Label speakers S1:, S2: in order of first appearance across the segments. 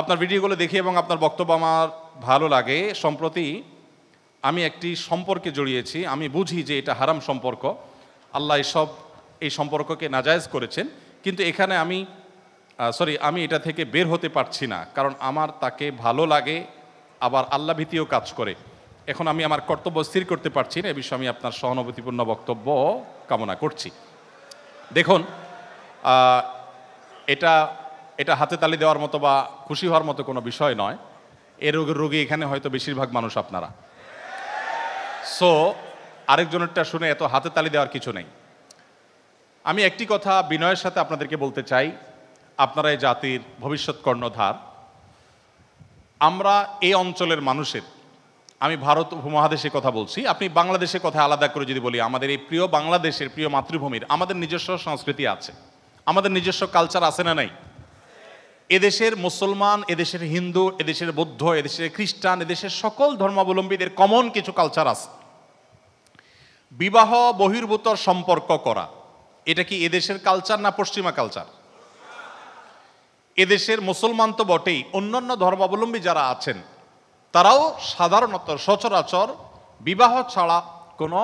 S1: আপনার ভিডিওগুলো দেখি এবং আপনার বক্তব্য আমার ভালো লাগে। সম্প্রতি আমি একটি সম্পর্কে জড়িয়েছি, আমি বুঝি যে এটা হারাম সম্পর্ক। আল্লাহ এসব, এই সম্পর্ককে নাজায়েজ করেছেন। কিন্তু এখানে আমি সরি আমি এটা থেকে বের হতে পারছি না। কারণ আমার তাকে ভালো লাগে, আবার আল্লাহ ভীতিও কাজ করে। এখন আমি আমার কর্তব্য স্থির করতে পারছি না, এ বিষয়ে আমি আপনার সহানুভূতিপূর্ণ বক্তব্য কামনা করছি। দেখুন এটা এটা হাতে তালি দেওয়ার মতো বা খুশি হওয়ার মতো কোনো বিষয় নয়। এ রোগের রোগী এখানে হয়তো বেশিরভাগ মানুষ আপনারা। সো আরেকজনেরটা শুনে এত হাতে তালি দেওয়ার কিছু নেই। আমি একটি কথা বিনয়ের সাথে আপনাদেরকে বলতে চাই। আপনারা এই জাতির ভবিষ্যৎ কর্ণধার। আমরা এই অঞ্চলের মানুষের, আমি ভারত উপমহাদেশে কথা বলছি। আপনি বাংলাদেশের কথা আলাদা করে যদি বলি, আমাদের এই প্রিয় বাংলাদেশের প্রিয় মাতৃভূমির আমাদের নিজস্ব সংস্কৃতি আছে। আমাদের নিজস্ব কালচার আছে না নাই? এদেশের মুসলমান, এদেশের হিন্দু, এদেশের বৌদ্ধ, এদেশের খ্রিস্টান, এদেশের সকল ধর্মাবলম্বীদের কমন কিছু কালচার আছে। বিবাহ বহির্ভূত সম্পর্ক করা, এটা কি এদেশের কালচার না পশ্চিমা কালচার এদেশের মুসলমান তো বটেই, অন্যান্য ধর্মাবলম্বী যারা আছেন, তারাও সাধারণত সচরাচর বিবাহ ছাড়া কোনো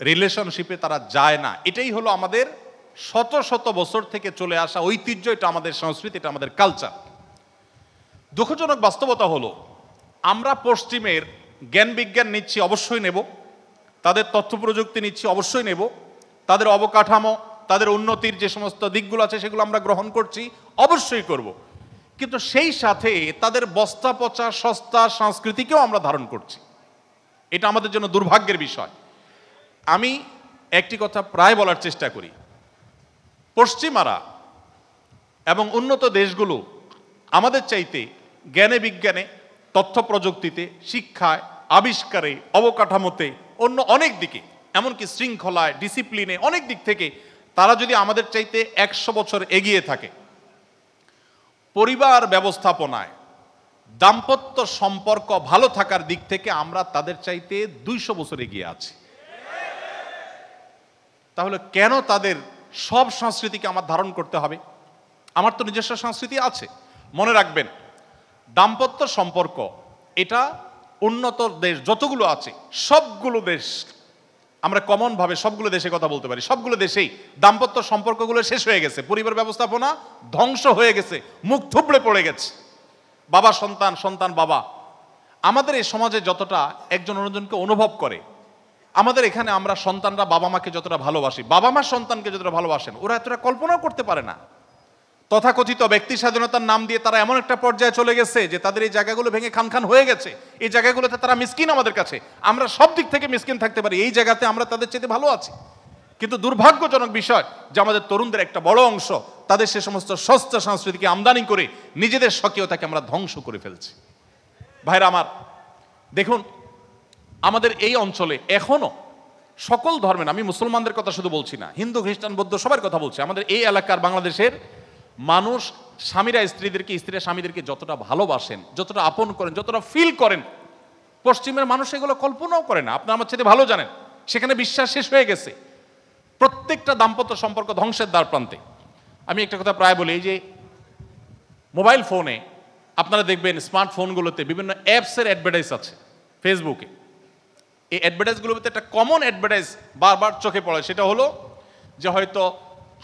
S1: রিলেশনশিপে তারা যায় না। এটাই হলো আমাদের শত শত বছর থেকে চলে আসা ঐতিহ্য, এটা আমাদের সংস্কৃতি, এটা আমাদের কালচার দুঃখজনক বাস্তবতা হলো, আমরা পশ্চিমের জ্ঞান বিজ্ঞান নিচ্ছি, অবশ্যই নেব। তাদের তথ্য প্রযুক্তি নিচ্ছি, অবশ্যই নেব। তাদের অবকাঠামো, তাদের উন্নতির যে সমস্ত দিকগুলো আছে, সেগুলো আমরা গ্রহণ করছি, অবশ্যই করব। কিন্তু সেই সাথে তাদের বস্তা পচা, সস্তা সংস্কৃতিকেও আমরা ধারণ করছি। এটা আমাদের জন্য দুর্ভাগ্যের বিষয়। আমি একটি কথা প্রায় বলার চেষ্টা করি। পশ্চিমারা এবং উন্নত দেশগুলো আমাদের চাইতে জ্ঞানে বিজ্ঞানে, তথ্য প্রযুক্তিতে, শিক্ষায়, আবিষ্কারে, অবকাঠামোতে অন্য অনেক দিকে, এমনকি শৃঙ্খলায়, ডিসিপ্লিনে অনেক দিক থেকে তারা যদি আমাদের চাইতে একশো বছর এগিয়ে থাকে। পরিবার ব্যবস্থাপনায় দাম্পত্য সম্পর্ক ভালো থাকার দিক থেকে আমরা তাদের চাইতে দুইশো বছর এগিয়ে আছি। তাহলে কেন তাদের সব সংস্কৃতিকে আমার ধারণ করতে হবে। আমার তো নিজস্ব সংস্কৃতি আছে। মনে রাখবেন, দাম্পত্য সম্পর্ক, এটা উন্নত দেশ যতগুলো আছে, সবগুলো দেশ, আমরা কমনভাবে সবগুলো দেশে কথা বলতে পারি, সবগুলো দেশেই দাম্পত্য সম্পর্কগুলো শেষ হয়ে গেছে। পরিবার ব্যবস্থাপনা ধ্বংস হয়ে গেছে, মুখ থুবড়ে পড়ে গেছে। বাবা সন্তান সন্তান, বাবা। আমাদের এই সমাজে যতটা একজন অন্যজনকে অনুভব করে আমাদের এখানে আমরা সন্তানরা বাবা মাকে যতটা ভালোবাসি, বাবা মা সন্তানকে যতটা ভালোবাসেন, ওরা এতটা কল্পনাও করতে পারে না। তথাকথিত ব্যক্তি স্বাধীনতার নাম দিয়ে তারা এমন একটা পর্যায়ে চলে গেছে যে তাদের এই জায়গাগুলো ভেঙে খান খান হয়ে গেছে। এই জায়গাগুলোতে তারা মিসকিন আমাদের কাছে। আমরা সব দিক থেকে মিসকিন থাকতে পারি। এই জায়গাতে আমরা তাদের চেয়ে ভালো আছি। কিন্তু দুর্ভাগ্যজনক বিষয় যে আমাদের তরুণদের একটা বড় অংশ তাদের সে সমস্ত সস্তা সংস্কৃতিকে আমদানি করে নিজেদের স্বকীয়তাকে আমরা ধ্বংস করে ফেলছি। ভাইরা আমার, দেখুন আমাদের এই অঞ্চলে এখনও সকল ধর্মের আমি মুসলমানদের কথা শুধু বলছি না, হিন্দু, খ্রিস্টান, বৌদ্ধ সবার কথা বলছি, আমাদের এই এলাকার বাংলাদেশের মানুষ স্বামীরা স্ত্রীদেরকে, স্ত্রীরা স্বামীদেরকে যতটা ভালোবাসেন, যতটা আপন করেন, যতটা ফিল করেন, পশ্চিমের মানুষ এগুলো কল্পনাও করে না। আপনার আমার চেয়ে ভালো জানেন, সেখানে বিশ্বাস শেষ হয়ে গেছে। প্রত্যেকটা দাম্পত্য সম্পর্ক ধ্বংসের দ্বার প্রান্তে। আমি একটা কথা প্রায় বলি যে মোবাইল ফোনে আপনারা দেখবেন, স্মার্টফোনগুলোতে বিভিন্ন অ্যাপসের অ্যাডভার্টাইজ আছে ফেসবুকে এই অ্যাডভার্টাইজগুলোর অ্যাডভার্টাইজগুলোতে একটা কমন অ্যাডভার্টাইজ বারবার চোখে পড়ে, সেটা হলো যে হয়তো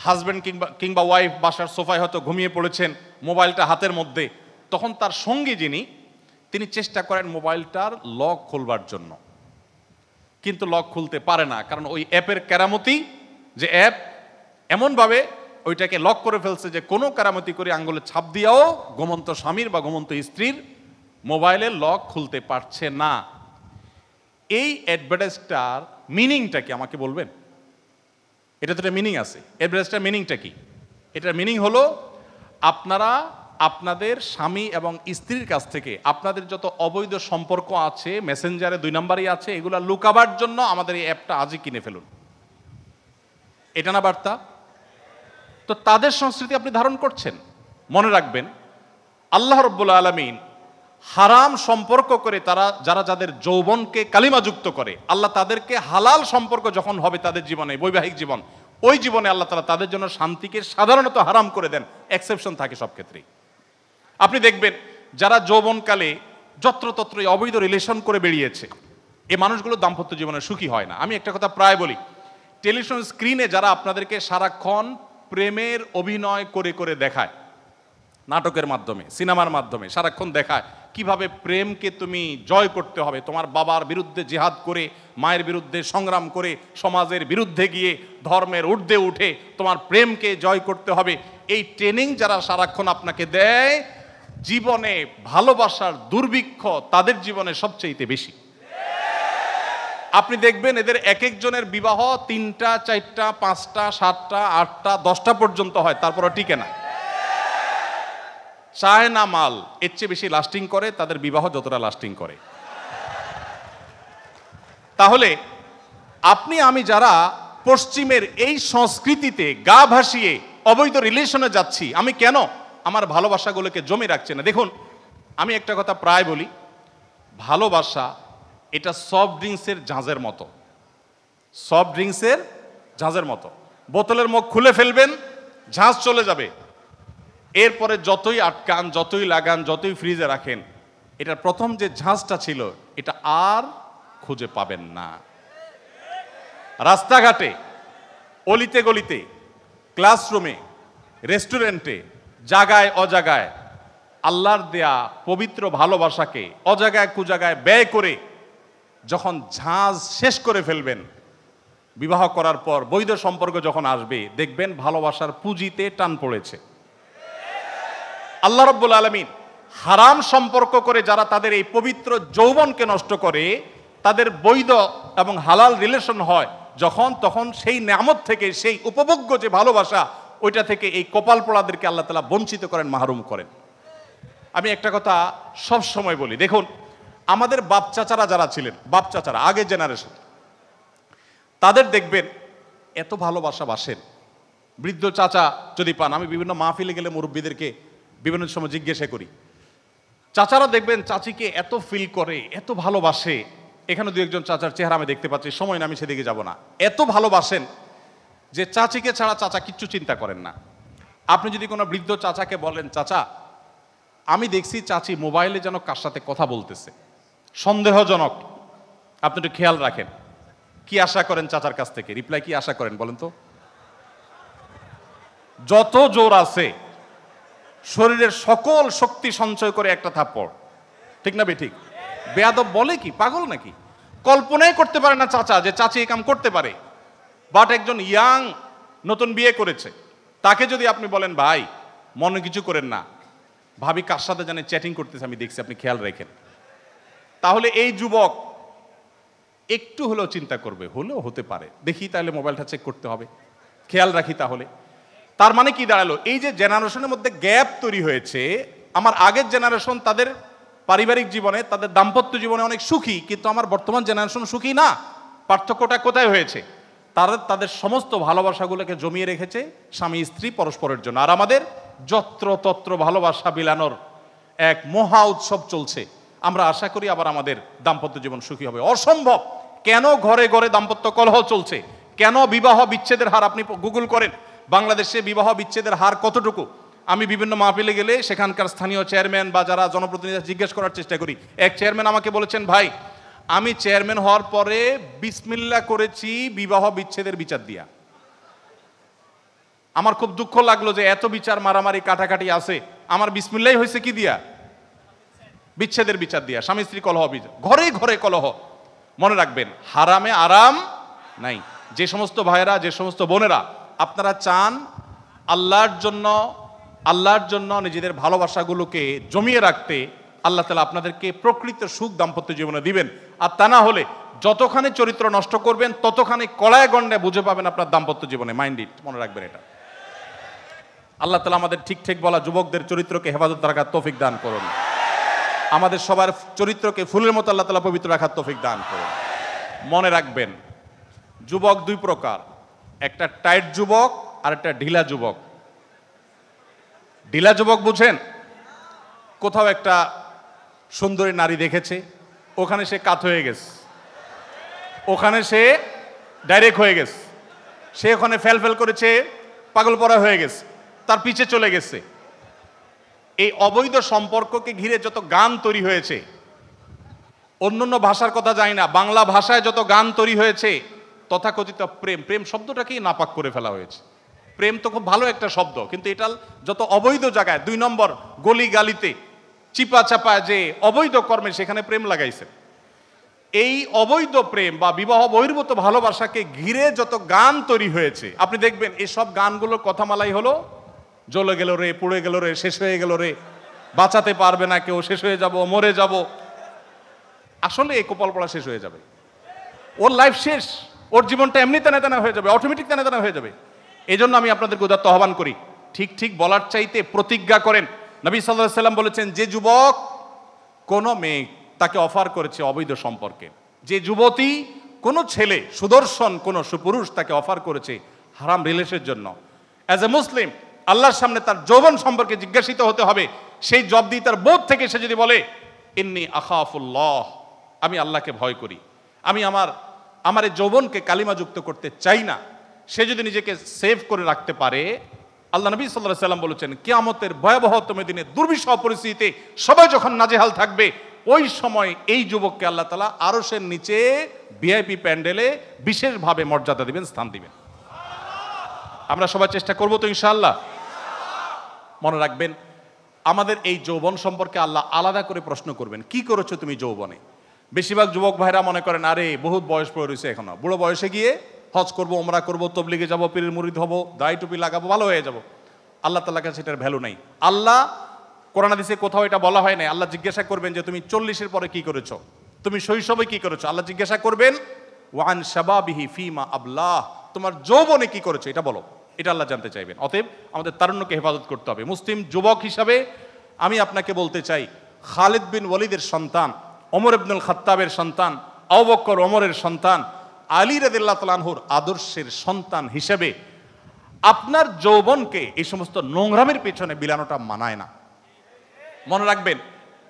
S1: হাজব্যান্ড কিংবা কিংবা ওয়াইফ বাসার সোফায় হয়তো ঘুমিয়ে পড়েছেন মোবাইলটা হাতের মধ্যে, তখন তার সঙ্গী যিনি, তিনি চেষ্টা করেন মোবাইলটার লক খুলবার জন্য। কিন্তু লক খুলতে পারে না, কারণ ওই অ্যাপের কেরামতি, যে অ্যাপ, এমনভাবে ওইটাকে লক করে ফেলছে যে কোনো কেরামতি করে আঙ্গুলে ছাপ দিয়েও ঘুমন্ত স্বামীর বা ঘুমন্ত স্ত্রীর মোবাইলের লক খুলতে পারছে না। এই অ্যাডভার্টাইজটার মিনিংটা কি? আমাকে বলবেন? এটা তো একটা মিনিং আছে। অ্যাডভার্টাইজটার মিনিংটা কি? এটার মিনিং হলো আপনারা আপনাদের স্বামী এবং স্ত্রীর কাছ থেকে আপনাদের যত অবৈধ সম্পর্ক আছে মেসেঞ্জারে দুই নাম্বারই আছে, এগুলো লুকাবার জন্য আমাদের এই অ্যাপটা আজই কিনে ফেলুন। এটা না বার্তা? তো তাদের সংস্কৃতি আপনি ধারণ করছেন। মনে রাখবেন, আল্লাহ রব্বুল আলমিন হারাম সম্পর্ক করে তারা, যারা যাদের যৌবনকে কালিমাযুক্ত করে, আল্লাহ তাদেরকে হালাল সম্পর্ক যখন হবে তাদের জীবনে, বৈবাহিক জীবন, ওই জীবনে আল্লাহ তালা তাদের জন্য শান্তিকে সাধারণত হারাম করে দেন এক্সেপশন থাকে সব ক্ষেত্রেই। আপনি দেখবেন, যারা যৌবনকালে যত্রতত্র অবৈধ রিলেশন করে বেরিয়েছে এই মানুষগুলো দাম্পত্য জীবনে সুখী হয় না। আমি একটা কথা প্রায় বলি টেলিভিশন স্ক্রিনে যারা আপনাদেরকে সারাক্ষণ প্রেমের অভিনয় করে করে দেখায়, নাটকের মাধ্যমে, সিনেমার মাধ্যমে সারাক্ষণ দেখায় কীভাবে প্রেমকে তুমি জয় করতে হবে? তোমার বাবার বিরুদ্ধে জেহাদ করে, মায়ের বিরুদ্ধে সংগ্রাম করে, সমাজের বিরুদ্ধে গিয়ে ধর্মের ঊর্ধ্বে উঠে তোমার প্রেমকে জয় করতে হবে। এই ট্রেনিং যারা সারাক্ষণ আপনাকে দেয়, জীবনে ভালোবাসার দুর্ভিক্ষ তাদের জীবনে সবচেয়ে বেশি। আপনি দেখবেন এদের এক একজনের বিবাহ তিনটা, চারটা, পাঁচটা, সাতটা, আটটা, দশটা পর্যন্ত হয় তারপরে টিকে না। চায় না মাল এর চেয়ে বেশি লাস্টিং করে, তাদের বিবাহ যতটা লাস্টিং করে। তাহলে, আপনি, আমি যারা পশ্চিমের এই সংস্কৃতিতে গা ভাসিয়ে অবৈধ রিলেশনে যাচ্ছি, আমি কেন আমার ভালোবাসাগুলোকে জমে রাখছে না? দেখুন, আমি একটা কথা প্রায় বলি, ভালোবাসা এটা সফট ড্রিঙ্কসের ঝাঁঝের মতো। সফট ড্রিঙ্কসের ঝাঁঝের মতো। বোতলের মুখ খুলে ফেলবেন ঝাঁঝ চলে যাবে। এরপরে যতই আটকান, যতই লাগান, যতই ফ্রিজে রাখেন, এটার প্রথম যে ঝাঁজটা ছিল, এটা আর খুঁজে পাবেন না। রাস্তাঘাটে, অলিতে গলিতে, ক্লাসরুমে, রেস্টুরেন্টে জাগায় অজাগায় আল্লাহর দেয়া পবিত্র ভালোবাসাকে অজাগায় কুজাগায় ব্যয় করে যখন ঝাঁজ শেষ করে ফেলবেন, বিবাহ করার পর বৈধ সম্পর্ক যখন আসবে, দেখবেন ভালোবাসার পুঁজিতে টান পড়েছে। আল্লাহ রব্বুল আলমিন হারাম সম্পর্ক করে যারা তাদের এই পবিত্র যৌবনকে নষ্ট করে, তাদের বৈধ এবং হালাল রিলেশন হয়, যখন তখন সেই নামত থেকে, সেই উপভোগ্য যে ভালোবাসা, ওইটা থেকে এই কপাল পোড়াদেরকে আল্লাহ তালা বঞ্চিত করেন, মাহরুম করেন। আমি একটা কথা সব সময় বলি, দেখুন, আমাদের বাপ চাচারা যারা ছিলেন, বাপ চাচারা আগের জেনারেশন তাদের দেখবেন এত ভালোবাসা বাসেন বৃদ্ধ চাচা যদি পান, আমি বিভিন্ন মাহফিলে গেলে মুরব্বীদেরকে বিভিন্ন সময় জিজ্ঞাসা করি। চাচারা দেখবেন চাচিকে এত ফিল করে, এত ভালোবাসে। এখানে দু একজন চাচার চেহারা আমি দেখতে পাচ্ছি, সময় না আমি সেদিকে যাব না। এত ভালোবাসেন যে চাচিকে ছাড়া চাচা কিচ্ছু চিন্তা করেন না। আপনি যদি কোনো বৃদ্ধ চাচাকে বলেন, চাচা, আমি দেখছি চাচি মোবাইলে যেন কার সাথে কথা বলতেছে। সন্দেহজনক। আপনি একটু খেয়াল রাখেন। কি আশা করেন চাচার কাছ থেকে? রিপ্লাই কি আশা করেন বলেন তো? যত জোর আছে শরীরের সকল শক্তি সঞ্চয় করে একটা থাপ্পড়। ঠিক না বে ঠিক? বেয়াদব বলে কি? পাগল নাকি? কল্পনাই করতে পারে না চাচা যে চাচি এই কাম করতে পারে। বাট একজন ইয়াং নতুন বিয়ে করেছে। তাকে যদি আপনি বলেন, ভাই, মনে কিছু করেন না। ভাবি কার সাথে জানে চ্যাটিং করতেছে, আমি দেখছি, আপনি খেয়াল রেখেন। তাহলে এই যুবক একটু হলেও চিন্তা করবে, হলেও হতে পারে। দেখি তাহলে মোবাইলটা চেক করতে হবে। খেয়াল রাখি তাহলে। তার মানে কি দাঁড়াল? এই যে জেনারেশনের মধ্যে গ্যাপ তৈরি হয়েছে, আমার আগের জেনারেশন তাদের পারিবারিক জীবনে, তাদের দাম্পত্য জীবনে অনেক সুখী, কিন্তু আমার বর্তমান জেনারেশন সুখী না। পার্থক্যটা কোথায় হয়েছে? তারা তাদের সমস্ত ভালোবাসাগুলোকে জমিয়ে রেখেছে স্বামী, স্ত্রী পরস্পরের জন্য। আর আমাদের যত্র তত্র ভালোবাসা বিলানোর এক মহা উৎসব চলছে। আমরা আশা করি আবার আমাদের দাম্পত্য জীবন সুখী হবে। অসম্ভব! কেন ঘরে ঘরে দাম্পত্য কলহ চলছে? কেন বিবাহ বিচ্ছেদের হার? আপনি গুগল করেন। বাংলাদেশে বিবাহ বিচ্ছেদের হার কতটুকু? আমি বিভিন্ন মাহফিলে গেলে সেখানকার স্থানীয় চেয়ারম্যান বা যারা জনপ্রতিনিধি জিজ্ঞেস করার চেষ্টা করি। এক চেয়ারম্যান আমাকে বলেছেন, ভাই, আমি চেয়ারম্যান হওয়ার পরে বিসমিল্লা করেছি বিবাহ বিচ্ছেদের বিচার দিয়া। আমার খুব দুঃখ লাগল যে এত বিচার মারামারি কাটাকাটি আছে। আমার বিসমিল্লাই হয়েছে কি দিয়া? বিচ্ছেদের বিচার দিয়া। স্বামী স্ত্রী কলহ ঘরে ঘরে কলহ। মনে রাখবেন, হারামে আরাম নাই। যে সমস্ত ভাইয়েরা, যে সমস্ত বোনেরা আপনারা চান আল্লাহর জন্য আল্লাহর জন্য নিজেদের ভালোবাসাগুলোকে জমিয়ে রাখতে আল্লাহ তালা আপনাদেরকে প্রকৃত সুখ দাম্পত্য জীবনে দিবেন। আর তা না হলে যতখানে চরিত্র নষ্ট করবেন, ততখানি কলায় গণ্ডে বুঝে পাবেন আপনার দাম্পত্য জীবনে। মাইন্ড ইট মনে রাখবেন এটা। আল্লাহ তালা আমাদের ঠিক ঠিক বলা যুবকদের চরিত্রকে হেফাজত রাখার তৌফিক দান করুন। আমাদের সবার চরিত্রকে ফুলের মতো আল্লাহ তালা পবিত্র রাখার তৌফিক দান করুন। মনে রাখবেন, যুবক দুই প্রকার। একটা টাইট যুবক আর একটা ঢিলা যুবক। ঢিলা যুবক বুঝেন? কোথাও একটা সুন্দরী নারী দেখেছে, ওখানে সে কাত হয়ে গেছে। ওখানে সে ডাইরেক্ট হয়ে গেছে। সে ওখানে ফেল ফেল করেছে, পাগল পড়া হয়ে গেছে, তার পিছে চলে গেছে। এই অবৈধ সম্পর্ককে ঘিরে যত গান তৈরি হয়েছে, অন্যান্য ভাষার কথা জানি না, বাংলা ভাষায় যত গান তৈরি হয়েছে তথাকথিত প্রেম প্রেম শব্দটাকেই নাপাক করে ফেলা হয়েছে। প্রেম তো খুব ভালো একটা শব্দ, কিন্তু এটা যত অবৈধ জায়গায়, দুই নম্বর গলি গালিতে চিপা চাপা যে অবৈধ কর্মে সেখানে প্রেম লাগাইছে। এই অবৈধ প্রেম বা বিবাহ বহির্ভূত ভালোবাসাকে ঘিরে যত গান তৈরি হয়েছে, আপনি দেখবেন এসব গানগুলোর কথামালাই হলো, জ্বলে গেল রে, পুড়ে গেল রে, শেষ হয়ে গেল রে, বাঁচাতে পারবে না কেউ, শেষ হয়ে যাব, মরে যাব। আসলে এই কপাল পড়া শেষ হয়ে যাবে। ওর লাইফ শেষ। ওর জীবনটা এমনি তেনা তেনা হয়ে যাবে অটোমেটিক তেনা তেনা হয়ে যাবে। এই জন্য আমি আপনাদেরকে উদাত্ত আহ্বান করি, ঠিক ঠিক বলার চাইতে প্রতিজ্ঞা করেন। নবী সাল্লাহ সাল্লাম বলেছেন, যে যুবক কোনো মেয়ে তাকে অফার করেছে অবৈধ সম্পর্কে, যে যুবতী কোনো ছেলে, সুদর্শন কোনো সুপুরুষ তাকে অফার করেছে হারাম রিলেশের জন্য। অ্যাজ এ মুসলিম আল্লাহর সামনে তার যৌবন সম্পর্কে জিজ্ঞাসিত হতে হবে, সেই জব দিয়ে তার বোধ থেকে সে যদি বলে, ইন্নি আখাফুল্লাহ, আমি আল্লাহকে ভয় করি, আমি আমার আমার এই যৌবনকে কালিমাযুক্ত করতে চাই না। সে যদি নিজেকে সেভ করে রাখতে পারে, আল্লাহ নবী সাল্লাহ সাল্লাম বলেছেন, কিয়ামতের ভয়াবহতম দিনে দুর্বিষহ পরিস্থিতিতে সবাই যখন নাজেহাল থাকবে, ওই সময় এই যুবককে আল্লাহ তালা আরসের নিচে ভিআইপি প্যান্ডেলে বিশেষভাবে মর্যাদা দিবেন, স্থান দিবেন। আমরা সবাই চেষ্টা করব তো ইনশাআল্লাহ। মনে রাখবেন, আমাদের এই যৌবন সম্পর্কে আল্লাহ আলাদা করে প্রশ্ন করবেন, কি করেছ তুমি যৌবনে? বেশিরভাগ যুবক ভাইরা মনে করেন, আরে, বহুত বয়স পড়ে রয়েছে এখনও। বুড়ো বয়সে গিয়ে হজ করব ওমরা করব, তবলিগে যাব, পীরের মুরিদ হব দায় টুপি লাগাবো, ভালো হয়ে যাব। আল্লাহ তাল্লাহ কাছে এটার ভ্যালু নাই। আল্লাহ কোরআন হাদিসে কোথাও এটা বলা হয় নাই। আল্লাহ জিজ্ঞাসা করবেন যে, তুমি চল্লিশের পরে কি করেছ? তুমি শৈশবে কি করেছ? আল্লাহ জিজ্ঞাসা করবেন, ওয়ান শাবাবিহি ফিমা আবলাহ। তোমার যৌবনে কি করেছ? এটা বলো। এটা আল্লাহ জানতে চাইবেন। অতএব আমাদের তারুণ্যকে হেফাজত করতে হবে। মুসলিম যুবক হিসাবে আমি আপনাকে বলতে চাই, খালিদ বিন ওয়ালিদের সন্তান অমর ইবনুল খত্তাবের সন্তান অবক্কর অমরের সন্তান, আলী রাদিল্লা তালানহুর আদর্শের সন্তান হিসেবে আপনার যৌবনকে এই সমস্ত নোংরামের পেছনে বিলানোটা মানায় না। মনে রাখবেন,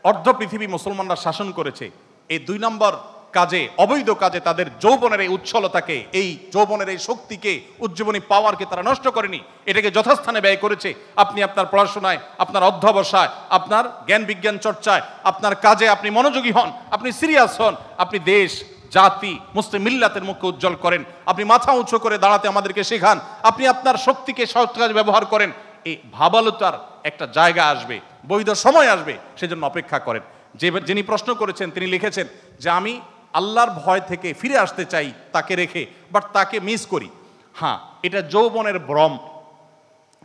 S1: অর্ধ পৃথিবী মুসলমানরা শাসন করেছে, এই দুই নম্বর কাজে, অবৈধ কাজে তাদের যৌবনের এই উচ্ছলতাকে, এই যৌবনের এই শক্তিকে, উজ্জীবনী পাওয়ারকে তারা নষ্ট করেনি। এটাকে যথাস্থানে ব্যয় করেছে। আপনি আপনার পড়াশোনায়, আপনার অধ্যবসায়, আপনার জ্ঞান বিজ্ঞান চর্চায়, আপনার কাজে আপনি মনোযোগী হন, আপনি সিরিয়াস হন, আপনি দেশ, জাতি, মুসলিম মিল্লাতের মুখকে উজ্জ্বল করেন, আপনি মাথা উঁচু করে দাঁড়াতে আমাদেরকে শেখান, আপনি আপনার শক্তিকে সৎ কাজে ব্যবহার করেন এই ভাবালতার একটা জায়গা আসবে, বৈধ সময় আসবে, সেজন্য অপেক্ষা করেন। যে, যিনি প্রশ্ন করেছেন, তিনি লিখেছেন যে, আমি আল্লাহর ভয় থেকে ফিরে আসতে চাই তাকে রেখে বাট তাকে মিস করি। হ্যাঁ এটা যৌবনের ভ্রম।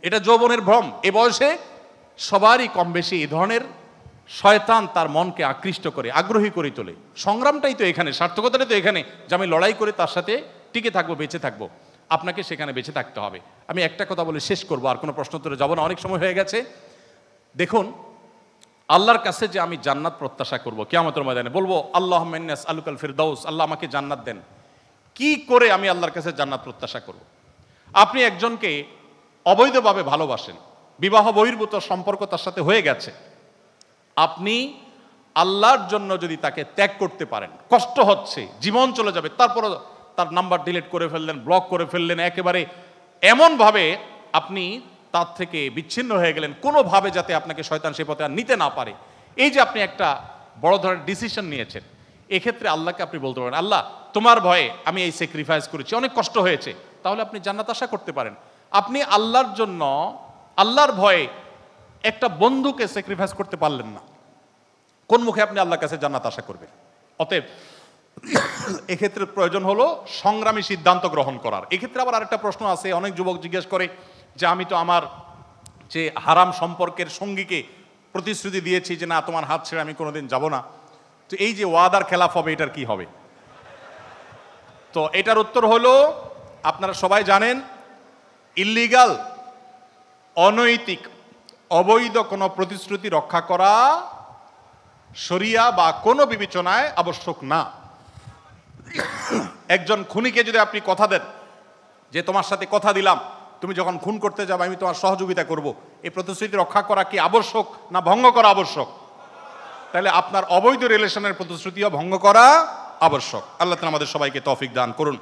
S1: এটা যৌবনের ভ্রম। এ বয়সে সবারই কম বেশি এ ধরনের শয়তান তার মনকে আকৃষ্ট করে, আগ্রহী করে তোলে। সংগ্রামটাই তো এখানে, সার্থকতাটাই তো এখানে যে আমি লড়াই করে তার সাথে টিকে থাকব, বেঁচে থাকব। আপনাকে সেখানে বেঁচে থাকতে হবে। আমি একটা কথা বলে শেষ করব, আর কোনো প্রশ্ন উত্তরে যাব না। অনেক সময় হয়ে গেছে। দেখুন আল্লাহর কাছে যে আমি জান্নাত প্রত্যাশা করব, কেয়ামতের ময়দানে বলব আল্লাহ মেন্নাস আলুকাল ফিরদাউস আল্লাহ আমাকে জান্নাত দেন। কি করে আমি আল্লাহর কাছে জান্নাত প্রত্যাশা করব? আপনি একজনকে অবৈধভাবে ভালোবাসেন, বিবাহ বহির্ভূত সম্পর্ক তার সাথে হয়ে গেছে, আপনি আল্লাহর জন্য যদি তাকে ত্যাগ করতে পারেন, কষ্ট হচ্ছে, জীবন চলে যাবে তারপর তার নাম্বার ডিলিট করে ফেললেন, ব্লক করে ফেললেন, একেবারে এমনভাবে আপনি তার থেকে বিচ্ছিন্ন হয়ে গেলেন কোনোভাবে যাতে আপনাকে শয়তান সে পথে আর নিতে না পারে। এই যে আপনি একটা বড় ধরনের ডিসিশন নিয়েছেন, এক্ষেত্রে আল্লাহকে আপনি বলতে পারেন, আল্লাহ, তোমার ভয়ে আমি এই স্যাক্রিফাইস করেছি, অনেক কষ্ট হয়েছে। তাহলে আপনি জান্নাত আশা করতে পারেন। আপনি আল্লাহর জন্য, আল্লাহর ভয়ে একটা বন্ধুকে স্যাক্রিফাইস করতে পারলেন না। কোন মুখে আপনি আল্লাহর কাছে জান্নাত আশা করবেন? অতএব, এক্ষেত্রে প্রয়োজন হলো সংগ্রামী সিদ্ধান্ত গ্রহণ করার। এক্ষেত্রে আবার আরেকটা প্রশ্ন আছে, অনেক যুবক জিজ্ঞেস করে যে আমি তো আমার যে হারাম সম্পর্কের সঙ্গীকে প্রতিশ্রুতি দিয়েছি যে না, তোমার হাত ছেড়ে আমি কোনোদিন যাব না। তো এই যে ওয়াদার খেলাফ হবে, এটার কি হবে? তো এটার উত্তর হলো, আপনারা সবাই জানেন ইল্লিগাল অনৈতিক, অবৈধ কোনো প্রতিশ্রুতি রক্ষা করা শরিয়া বা কোনো বিবেচনায় আবশ্যক না। একজন খুনিকে যদি আপনি কথা দেন, যে তোমার সাথে কথা দিলাম তুমি যখন খুন করতে যাবে, আমি তোমার সহযোগিতা করব। এই প্রতিশ্রুতি রক্ষা করা কি আবশ্যক না ভঙ্গ করা আবশ্যক? তাহলে আপনার অবৈধ রিলেশনের প্রতিশ্রুতিও ভঙ্গ করা আবশ্যক। আল্লাহ আমাদের সবাইকে তফিক দান করুন।